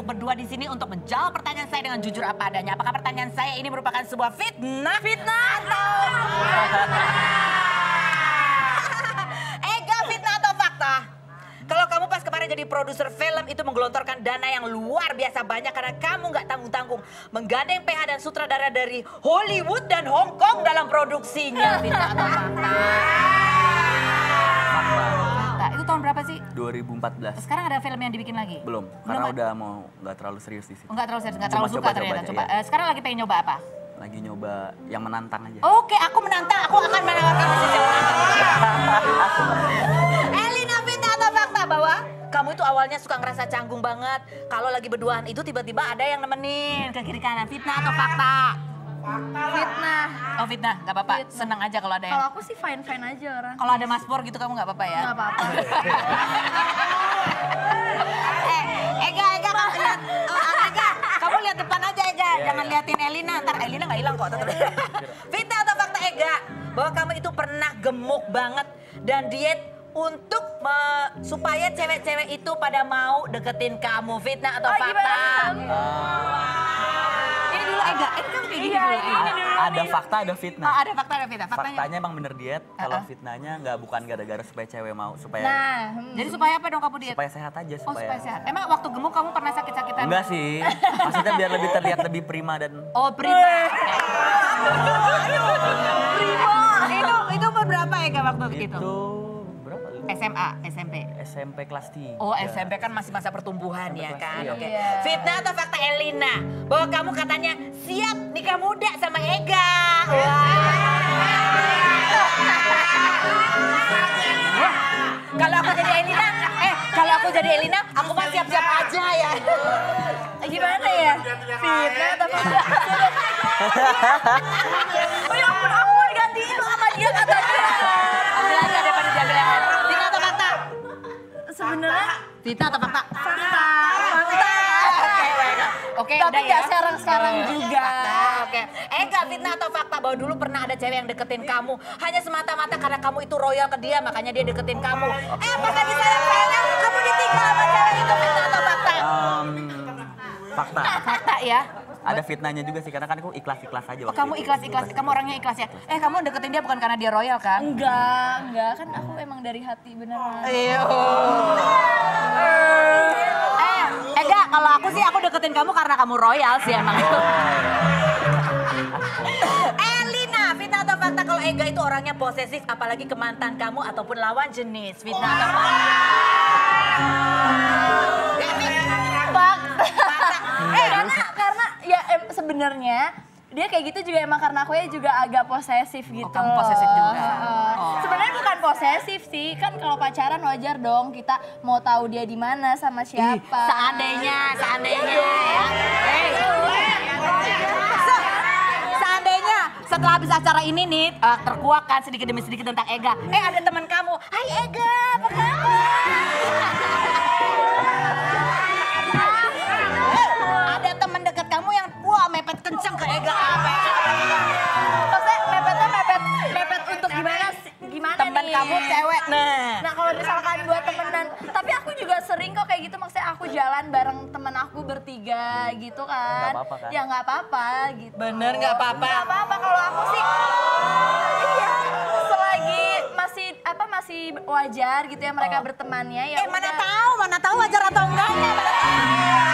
Duduk berdua di sini untuk menjawab pertanyaan saya dengan jujur apa adanya. Apakah pertanyaan saya ini merupakan sebuah fitnah? Fitnah atau Ega fitnah atau fakta? Kalau kamu pas kemarin jadi produser film itu menggelontorkan dana yang luar biasa banyak karena kamu nggak tanggung-tanggung menggandeng PH dan sutradara dari Hollywood dan Hong Kong dalam produksinya. Fitnah atau fakta? Tahun berapa sih? 2014. Sekarang ada film yang dibikin lagi? Belum, karena udah mau nggak terlalu serius di situ. Enggak terlalu serius, enggak Cuma terlalu suka coba-coba ternyata. Coba. iya. Eh, sekarang lagi pengen nyoba apa? Lagi nyoba yang menantang aja. Oke, aku menantang. Aku akan menawarkan posisi Elina fitnah atau fakta bahwa kamu itu awalnya suka ngerasa canggung banget. Kalau lagi berduaan itu tiba-tiba ada yang nemenin ke kiri kanan. Fitnah atau fakta? Fitnah. Oh fitnah, nggak apa-apa. Senang aja kalau ada yang. Kalau aku sih fine fine aja orang. Kalau ada Mas Pur gitu kamu nggak apa-apa ya? Nggak apa-apa. eh, Ega, Ega, kamu lihat, oh, Ega, kamu lihat depan aja Ega, jangan liatin Elina, ntar Elina nggak hilang kok. Fitnah atau fakta Ega, bahwa kamu itu pernah gemuk banget dan diet untuk me- supaya cewek-cewek itu pada mau deketin kamu. Fitnah atau Oh, fakta? gimana? Dulu Ega, ini kamu kayak gini Iya, dulu. ini Ega. dulu. Ada fakta, ada Oh, fitnah. ada fakta, ada fitnah. Faktanya. Faktanya emang bener diet, kalau fitnahnya nggak bukan gara-gara supaya cewek mau, supaya Nah, hmm. Jadi supaya apa dong kamu diet? supaya sehat aja, Oh supaya. supaya sehat. Emang waktu gemuk kamu pernah sakit-sakitan? Enggak sih, maksudnya biar lebih terlihat lebih prima dan Oh prima. prima. Itu itu berapa ya waktu itu? itu berapa? SMA, SMP. SMP kelas 3. Oh SMP kan masih masa pertumbuhan SMP ya kan. Oke. Iya. Fitnah atau fakta Elina bahwa kamu katanya siap nikah muda sama Ega. Wah. Kalau aku jadi Elina, eh kalau aku jadi Elina, aku mah siap-siap aja ya. gimana ya? Fitnah atau fakta? Fitnah atau fakta? fakta. Fakta. Oke. Oke, Tapi nggak ya. sekarang-sekarang juga. Fakta, Oke. Eh, enggak fitnah atau fakta bahwa dulu pernah ada cewek yang deketin kamu hanya semata-mata karena kamu itu royal ke dia, makanya dia deketin kamu. Eh, apakah di sayang-sayang kamu ditinggal sama cewek itu fitnah atau fakta? Em, fakta. Fakta ya. Ada fitnahnya juga sih, karena kan aku ikhlas-ikhlas aja waktu Kamu ikhlas-ikhlas, kamu orangnya ikhlas ya. Eh, kamu deketin dia bukan karena dia royal kan? Enggak, enggak kan aku emang dari hati beneran. Iya. Eh, Ega, kalau aku sih aku deketin kamu karena kamu royal sih emang itu. Elina, fitnah atau fakta kalau Ega itu orangnya posesif apalagi ke mantan kamu ataupun lawan jenis. Fitnah atau? Fakta. Ya em, sebenarnya dia kayak gitu juga emang karena aku ya juga agak posesif gitu. kamu posesif juga? Oh. Sebenarnya bukan posesif sih, kan kalau pacaran wajar dong kita mau tahu dia di mana sama siapa. Seandainya, seandainya ya. Eh. Se- seandainya setelah habis acara ini nih eh, terkuakkan sedikit demi sedikit tentang Ega. Eh ada teman kamu, Hai Ega, apa kabar? Kenceng ke Ega apa? Maksudnya mepetnya mepet mepet untuk gimana? Gimana Teman nih? kamu cewek, nah. Nah kalau misalkan buat temenan, tapi aku juga sering kok kayak gitu maksudnya aku jalan bareng temen aku bertiga gitu kan. Kan? Ya nggak apa-apa gitu. Bener, nggak apa-apa. Nggak apa-apa kalau aku sih. Iya, selagi masih apa masih wajar gitu ya mereka bertemannya ya. Eh mana tahu, mana tahu wajar atau enggaknya.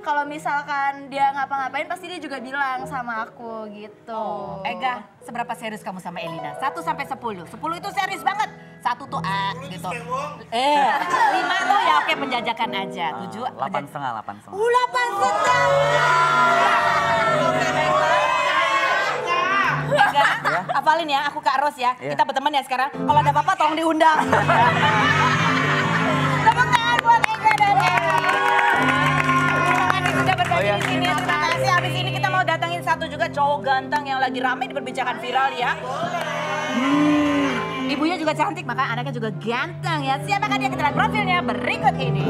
Kalau misalkan dia ngapa-ngapain pasti dia juga bilang sama aku gitu Ega, seberapa serius kamu sama Elina? 1 sampai 10. 10 itu serius banget. Satu tuh A gitu. Eh, lima tuh ya oke penjajakan aja. Tujuh. Delapan setengah, delapan setengah. Uh, delapan setengah. Ega, hafalin ya, aku Kak Ros ya. Iya. Kita berteman ya sekarang. Kalau ada apa-apa tolong diundang. Oh, di sini. Terima kasih. Habis ini kita mau datangin satu juga cowok ganteng yang lagi ramai diperbincangan viral ya. Hmm, Ibunya juga cantik, maka anaknya juga ganteng ya. Siapakah dia? Kita lihat profilnya berikut ini.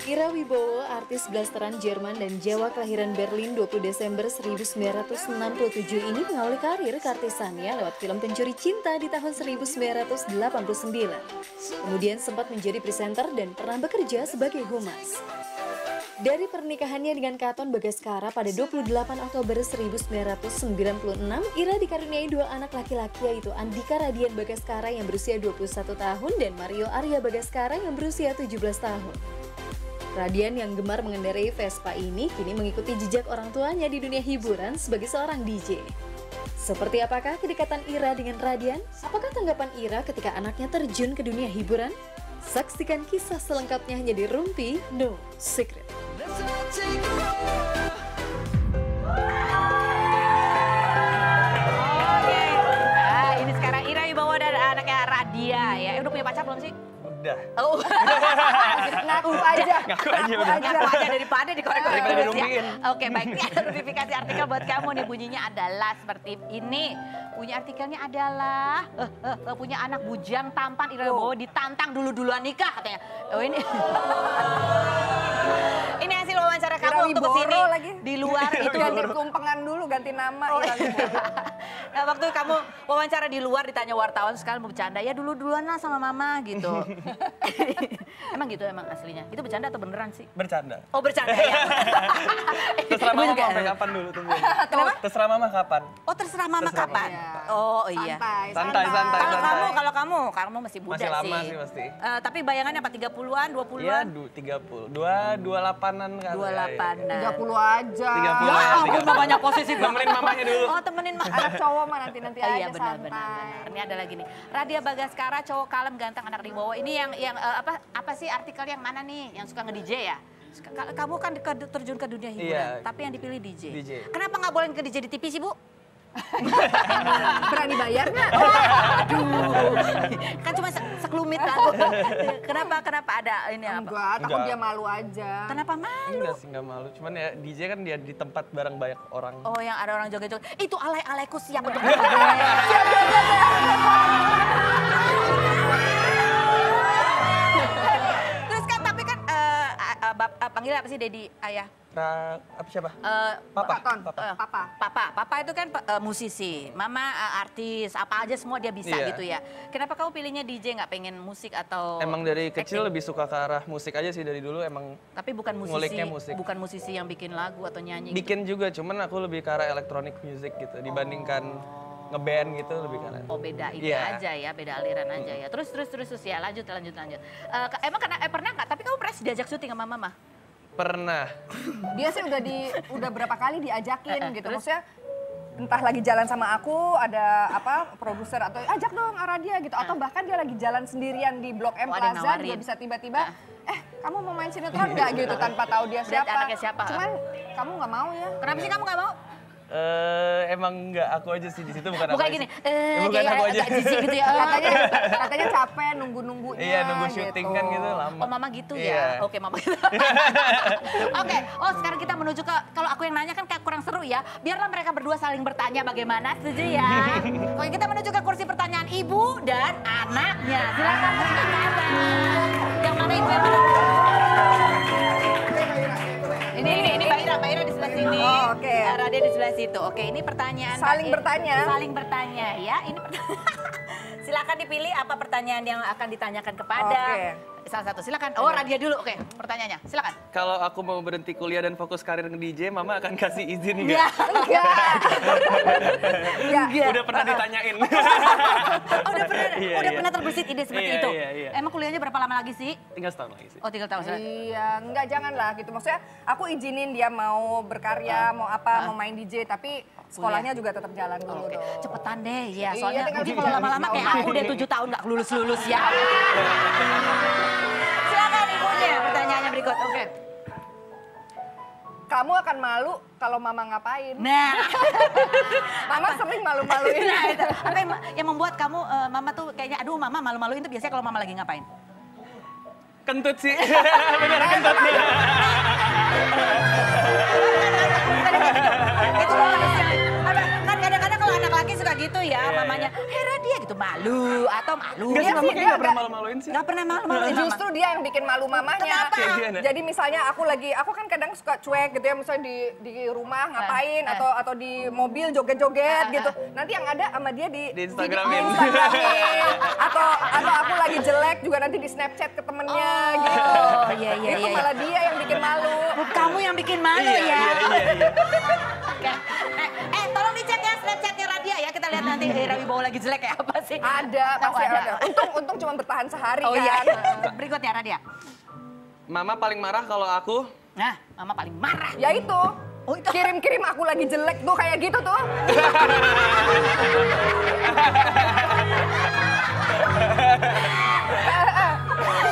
Kira Wibowo, artis blasteran Jerman dan Jawa kelahiran Berlin 20 Desember 1967 ini mengawali karir keartisannya lewat film Pencuri Cinta di tahun 1989. Kemudian sempat menjadi presenter dan pernah bekerja sebagai humas. Dari pernikahannya dengan Katon Bagaskara pada 28 Oktober 1996, Ira dikaruniai dua anak laki-laki yaitu Andika Radian Bagaskara yang berusia 21 tahun dan Mario Arya Bagaskara yang berusia 17 tahun. Radian yang gemar mengendarai Vespa ini kini mengikuti jejak orang tuanya di dunia hiburan sebagai seorang DJ. Seperti apakah kedekatan Ira dengan Radian? Apakah tanggapan Ira ketika anaknya terjun ke dunia hiburan? Saksikan kisah selengkapnya hanya di Rumpi No Secret. Udah. Oh, Ngaku aja. Ngaku aja udah. ngaku aja daripada dikorek-korek Daripada terus ya. Oke, baik. Ini ada notifikasi artikel buat kamu nih. Bunyinya adalah seperti ini. Bunyi artikelnya adalah eh, eh, eh, punya anak bujang tampan Ira Wibowo ditantang dulu-duluan nikah katanya. Oh ini. ini hasil wawancara kamu Ira waktu Wibowo ke sini lagi. di luar itu. ganti kumpengan dulu, ganti nama. Oh, iya. Nah, waktu kamu wawancara di luar ditanya wartawan sekali mau bercanda ya dulu duluan lah sama mama gitu. emang gitu emang aslinya. Itu bercanda atau beneran sih? Bercanda. Oh bercanda ya. Terserah mama juga. mau sampai kapan dulu tungguin. Kenapa? Terserah mama kapan. Oh terserah mama Terserah kapan? Iya. Oh iya. Santai, Santai, santai, Kalau kamu, kalau kamu, kamu masih muda Masih lama sih. sih pasti. Eh, tapi bayangannya apa? 30-an, 20-an? Iya, du, 30. Dua, dua lapanan kali. 28-an. 30 aja. 30 Ya ya, ampun, 30. mamanya posesif. Nemenin mamanya dulu. Oh temenin mah. Anak cowok mah nanti-nanti Ah, aja Iya benar santai. benar benar. Ini ada lagi nih. Radia Bagaskara cowok kalem ganteng anak Wibowo. Ini yang yang eh, apa apa sih artikel yang mana nih? Yang suka nge-DJ ya? Kamu kan ke- terjun ke dunia hiburan, Iya. tapi yang dipilih DJ. DJ. Kenapa nggak boleh ke DJ di TV sih, Bu? Berani bayar nggak? kan cuma se- sekelumit kan. kenapa kenapa ada ini apa? Enggak, takut Enggak. dia malu aja. Kenapa malu? Enggak sih, enggak malu. Cuman ya DJ kan dia di tempat bareng banyak orang. Oh yang ada orang joget-joget, itu alay-alayku siap untuk Terus kan tapi kan eh, eh, bap- eh, panggil apa sih Dedi ayah? Ra, apa siapa? Eh, Papa. Ton, eh, papa. Papa, papa itu kan eh, musisi, mama eh, artis, apa aja semua dia bisa Iya. gitu ya. Kenapa kamu pilihnya DJ nggak pengen musik atau? Emang dari kecil acting? lebih suka ke arah musik aja sih dari dulu emang Tapi bukan musisi, musik. bukan musisi yang bikin lagu atau nyanyi. gitu. bikin juga, cuman aku lebih ke arah electronic music gitu dibandingkan ngeband gitu lebih ke arah. Oh beda itu Iya. aja ya, beda aliran aja ya. Terus terus terus terus ya lanjut lanjut lanjut. Ke- emang kena, eh, pernah nggak? Tapi kamu pernah diajak syuting sama mama? Pernah. Dia sih udah di udah berapa kali diajakin Eh, eh, gitu. terus? Maksudnya entah lagi jalan sama aku, ada apa produser atau ajak dong Aradia gitu. Atau bahkan dia lagi jalan sendirian di Blok M Oh, Plaza, nawarin. dia bisa tiba-tiba, eh kamu mau main sinetron nggak gitu tanpa tahu dia siapa. anaknya siapa. Cuman kamu nggak mau ya. Kenapa sih kamu nggak mau? Eh emang nggak aku aja sih di situ bukan aku Bukan aja gini, sih. eh, Ya, bukan aku aja. jijik gitu ya. Katanya katanya capek nunggu-nunggunya. Iya nunggu syuting gitu. kan gitu lama. Oh mama gitu Iya. ya? Oke mama gitu. Oke, oh sekarang kita menuju ke, kalau aku yang nanya kan kayak kurang seru ya. Biarlah mereka berdua saling bertanya bagaimana, setuju ya? Oke kita menuju ke kursi pertanyaan ibu dan anaknya. Silakan silakan. Yang mana ibu yang mana? Radia di sebelah situ. Oke, ini pertanyaan. Saling Mbak- bertanya. Saling bertanya ya. Ini pertanyaan. Silakan dipilih apa pertanyaan yang akan ditanyakan kepada Oke. Salah satu. Silakan. Oh, Radia dulu. Oke, pertanyaannya. Silakan. Kalau aku mau berhenti kuliah dan fokus karir nge-DJ, mama akan kasih izin Ya. nggak? Enggak. Enggak. Udah pernah ditanyain. Oh, udah pernah Iya, udah iya. pernah terbesit ide seperti Iya, itu. iya, iya. Emang kuliahnya berapa lama lagi sih? Tinggal setahun lagi sih. Oh, tiga tahun. silakan. Iya, enggak jangan lah gitu. Maksudnya aku izinin dia mau berkarya, mau apa, mau main DJ, tapi sekolahnya juga tetap jalan dulu Oke, dong. cepetan deh ya. Iya, Soalnya tinggal nanti sepuluh kalau lama-lama kayak aku udah tujuh tahun nggak lulus lulus ya. Berikut. Oke. Kamu akan malu kalau mama ngapain. Nah, Mama sering malu-maluin. nah itu. Apa yang, yang membuat kamu, eh, mama tuh kayaknya, aduh mama malu-maluin itu biasanya kalau mama lagi ngapain? Kentut sih. Bener kentutnya. Malu atau malu. Enggak sih, Iya mama kayak dia nggak pernah malu-maluin sih. Gak pernah malu-maluin. Justru dia yang bikin malu mamahnya. Kenapa? Jadi misalnya aku lagi, aku kan kadang suka cuek gitu ya, misalnya di di rumah ngapain eh. atau atau di mobil joget-joget gitu. Nanti yang ada sama dia di Di Instagramin. di Instagramin. atau atau aku lagi jelek juga nanti di Snapchat ke temennya gitu. Oh, iya, iya, Itu iya, malah dia yang bikin malu. Kamu yang bikin malu Iya, ya. iya, iya, iya. Oke. Eh, eh, tolong dicek ya Snapchatnya Radia ya. Kita lihat nanti eh, Rawi bawa lagi jelek ya apa sih? Ada, Oh, pasti ada. ada. Untung untung cuma bertahan sehari Oh iya. kan. Berikutnya Radia. Mama paling marah kalau aku Nah, Mama paling marah. Ya itu. Oh, itu. Kirim-kirim aku lagi jelek tuh kayak gitu tuh.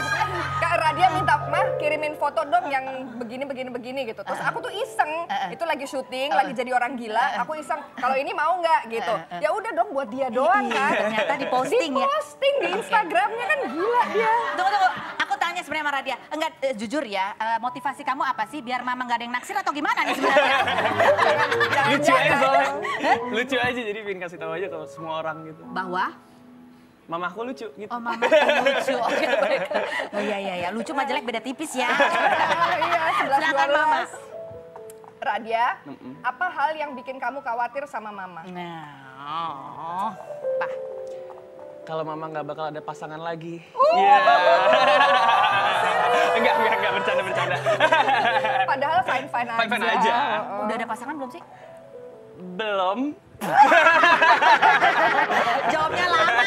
Mah kirimin foto dong yang begini begini begini gitu. Terus aku tuh iseng, itu lagi syuting, lagi jadi orang gila. Aku iseng, kalau ini mau nggak gitu. Ya udah dong buat dia doang kan. ternyata diposting ya. Diposting di Instagramnya kan gila dia. Tunggu, tunggu. Aku tanya sebenarnya sama Radia. Enggak, eh, jujur ya, eh, motivasi kamu apa sih? Biar Mama nggak ada yang naksir atau gimana nih sebenarnya? lucu aja soalnya. Lucu aja jadi pengen kasih tahu aja kalau semua orang gitu. Bahwa? Mama aku lucu gitu. Oh mama lucu. Oke, baik. Oh iya iya iya, lucu mah jelek beda tipis ya. iya, 11 Silakan Mama. Radia, apa hal yang bikin kamu khawatir sama mama? Nah, oh, Pak. Kalau mama nggak bakal ada pasangan lagi. Iya. enggak, enggak, enggak bercanda bercanda. Padahal fine fine aja. Fine-fine aja. Udah ada pasangan belum sih? Belum. Jawabnya lama ya.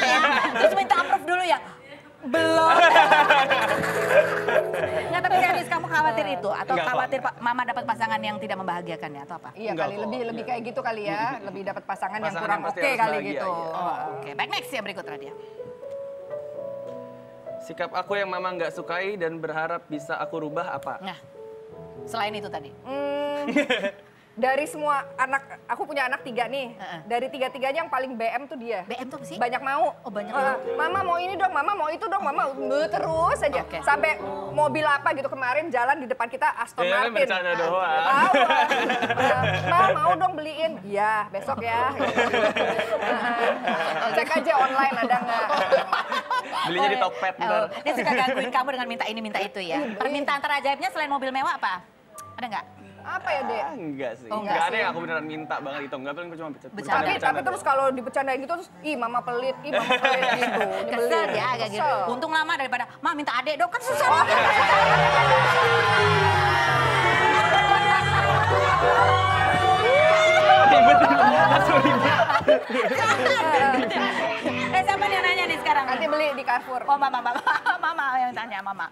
Terus minta approve dulu ya. Belum. Nggak, tapi serius kamu khawatir itu? Atau Nggak khawatir Pak Mama dapat pasangan yang tidak membahagiakan ya? Atau apa? Iya Enggak kali kok, lebih lebih kayak gitu kali ya, lebih dapat pasangan, yang Pasangan kurang yang oke pasti harus kali bahagia, gitu. iya. Oh, Oke, baik next ya berikut Radia. Sikap aku yang mama nggak sukai dan berharap bisa aku rubah apa? Nah, selain itu tadi. Hmm, dari semua anak, aku punya anak tiga nih. Heeh. Dari tiga-tiganya yang paling BM tuh dia. BM tuh apa sih? Banyak mau. Oh, banyak Ah, Mama mau ini dong, mama mau itu dong, mama Be- terus aja. Oke. Sampai mobil apa gitu kemarin jalan di depan kita Aston Ya, kan Martin. bercanda doang. Tahu. ah. Ma mau dong beliin. Iya, besok ya. Ah, Cek aja online ada nggak. Belinya di Tokped Oh, ntar. dia suka gangguin kamu dengan minta ini, minta itu ya. Permintaan terajaibnya selain mobil mewah apa? Ada nggak? Apa ya, Dek? Ah, enggak sih. Oh, enggak, enggak ada yang aku beneran minta banget itu. Enggak paling cuma bercanda. Bercanda. Tapi, tapi terus kalau dibercandain gitu terus, ih mama pelit, ih mama pelit gitu. Kesel ya agak gitu. Untung lama daripada, ma minta adek dong kan susah. Oh. ribet. Langsung ribet. eh siapa nih yang nanya nih sekarang? Nanti beli di Carrefour. Oh mama, mama, mama yang tanya mama.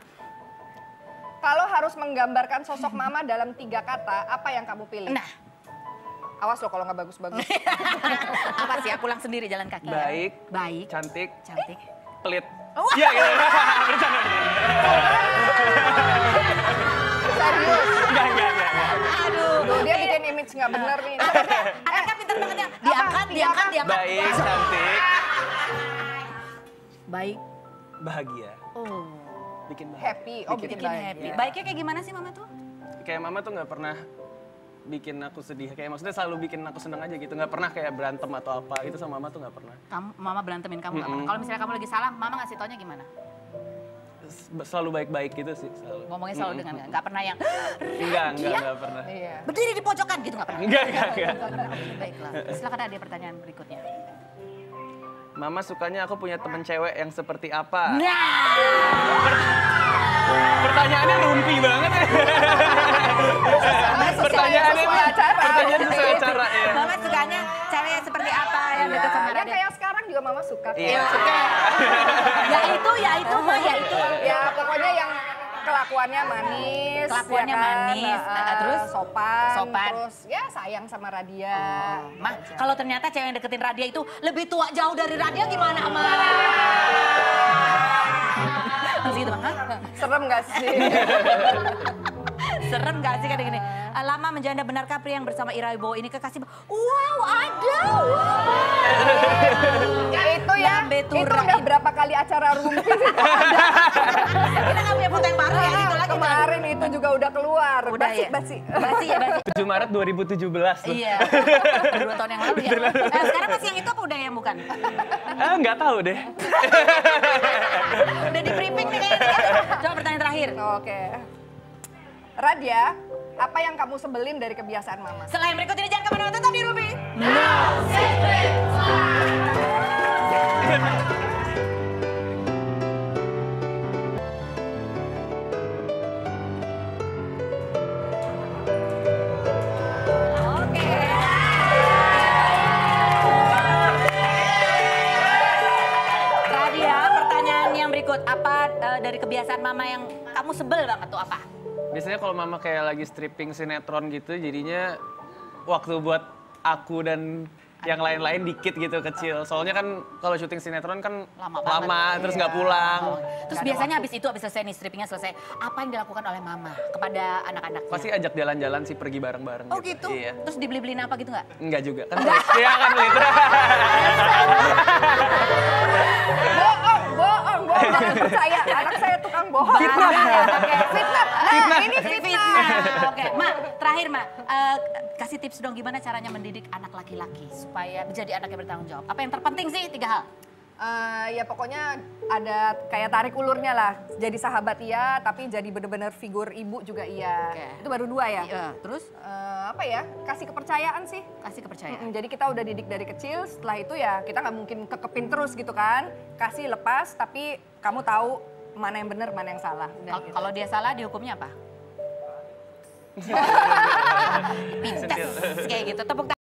Kalau harus menggambarkan sosok mama dalam tiga kata, apa yang kamu pilih? Nah, Awas loh kalau nggak bagus-bagus. apa sih? Aku pulang sendiri jalan kaki. ya. Baik. Baik. Cantik, Cantik. pelit. Oh. Iya, gitu. Bercanda. Serius. Enggak, enggak, enggak. enggak. Aduh. Duh, dia bikin image nggak bener nih. Anaknya pintar banget ya. Diangkat, diangkat, diangkat. Baik, cantik, Baik. bahagia. Oh. Bikin bahagia. Happy, oh bikin, Bikin bahagia. happy. Baiknya kayak gimana sih mama tuh? Kayak mama tuh nggak pernah bikin aku sedih. Kayak maksudnya selalu bikin aku seneng aja gitu. Nggak pernah kayak berantem atau apa. Itu sama mama tuh nggak pernah. Kamu, mama berantemin kamu nggak Mm-mm. pernah. Kalau misalnya kamu lagi salah, mama ngasih taunya gimana? Selalu baik-baik gitu sih. Selalu. Ngomongnya selalu dengan nggak pernah yang Enggak, enggak, enggak pernah. Iya. berdiri di pojokan gitu nggak pernah. Enggak, enggak, enggak. Baiklah. Silakan ada pertanyaan berikutnya. Mama sukanya aku punya temen cewek yang seperti apa? Nah, Pertanyaannya rumpi banget ya. Pertanyaannya sesuai acara. Pertanyaannya sesuai acara ya. mama sukanya cewek yang seperti apa yang dekat sama Ya Raden? kayak sekarang juga mama suka. Iya. ya itu, ya itu, mah ya itu. Ya pokoknya yang kelakuannya manis, Kelakuannya ya kan? manis, nah, terus? sopan, Sopan. terus ya sayang sama Radia. Mah, kalau ternyata cewek yang deketin Radia itu lebih tua jauh dari Radia gimana, Mah? Masih gitu, Mah? Serem gak sih? Serem gak sih kayak gini? "Ah, Lama menjanda benarkah pria yang bersama Ira Wibowo ini kekasih? Wow, ada! Ya, itu ya, itu udah berapa kali acara rumpi Kita nggak punya foto yang baru ya, itu lagi kemarin itu juga udah keluar. Udah basi, ya? basi. Basi ya, basi. 7 Maret 2017 tuh. Iya. Dua tahun yang lalu ya. Eh, sekarang masih yang itu apa udah yang bukan? Ah, nggak tahu deh. Udah di briefing nih kayaknya. Coba pertanyaan terakhir. Oke. Radia, apa yang kamu sebelin dari kebiasaan mama? Selain berikut ini jangan ke mana-mana, tetap di Ruby. Yang berikut. Apa eh, dari kebiasaan mama yang kamu sebel banget tuh apa? Biasanya kalau mama kayak lagi stripping sinetron gitu, jadinya waktu buat aku dan yang lain-lain dikit gitu kecil. Soalnya kan kalau syuting sinetron kan Lama banget. lama terus nggak pulang. Oh, Terus biasanya habis itu, habis selesai nih strippingnya selesai, apa yang dilakukan oleh mama kepada anak-anaknya? Pasti ajak jalan-jalan sih pergi bareng-bareng. Oh gitu? Iya. Terus dibeli-beliin apa gitu nggak? Enggak juga kan. Iya kan begitu. Bohong, bohong, bohong. Jangan percaya, anak saya tukang bohong. Fitnah. Oke. Fitnah. Nah, ini fitnah. Fitnah. Oke, Ma, terakhir Ma, Eh, kasih tips dong gimana caranya mendidik anak laki-laki supaya menjadi anak yang bertanggung jawab. Apa yang terpenting sih? Tiga hal. Eh, ya pokoknya ada kayak tarik ulurnya lah. Jadi sahabat iya, tapi jadi bener-bener figur ibu juga iya. Oke. Itu baru dua ya. Iya, terus Eh, apa ya? Kasih kepercayaan sih. kasih kepercayaan. Mm, Jadi kita udah didik dari kecil, setelah itu ya kita nggak mungkin kekepin terus gitu kan. Kasih lepas, tapi kamu tahu mana yang benar, mana yang salah. Gitu. Kalau dia salah dihukumnya apa? Pintes kayak gitu. Tepuk tangan.